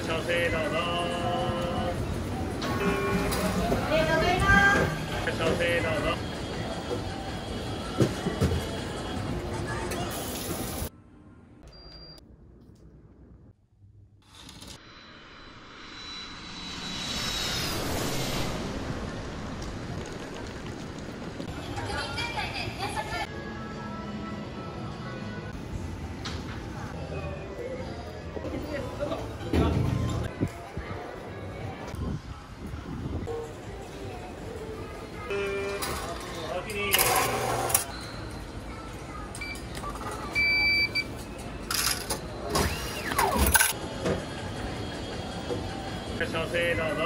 小黑的。どうぞ